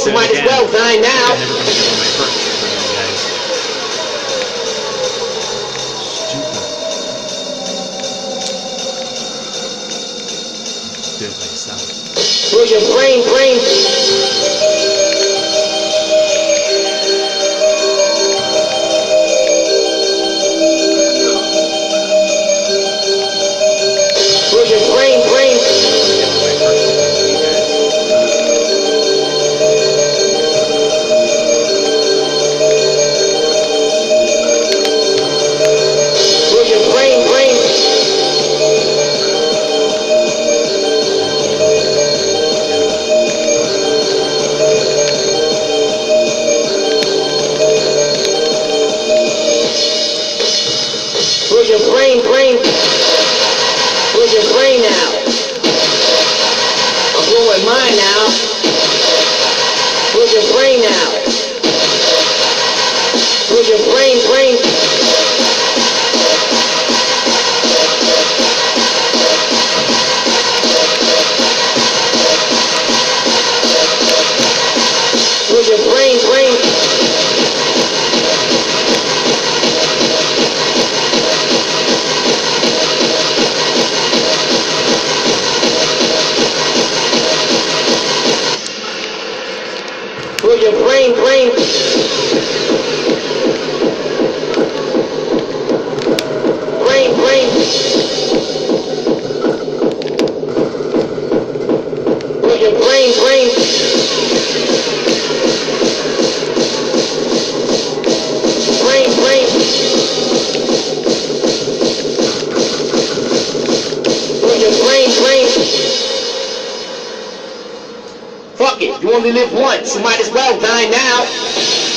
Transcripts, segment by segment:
so might again, as well die now. Stupid. Do it myself. Through your brain, brain. Will your brain, brain... it. You only live once. You might as well die now.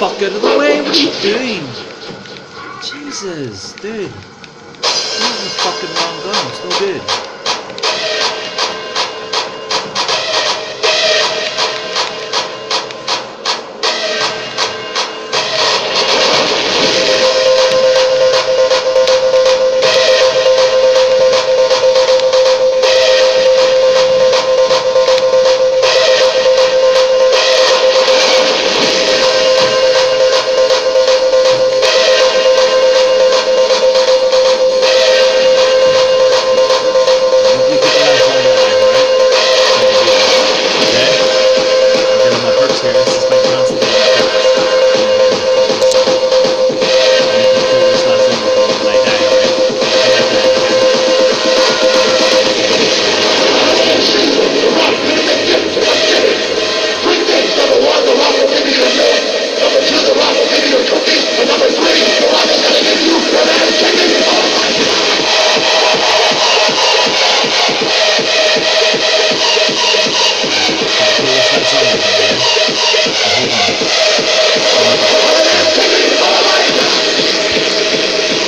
Ray, what are you doing? Jesus, dude. The fucking wrong gun. It's no good.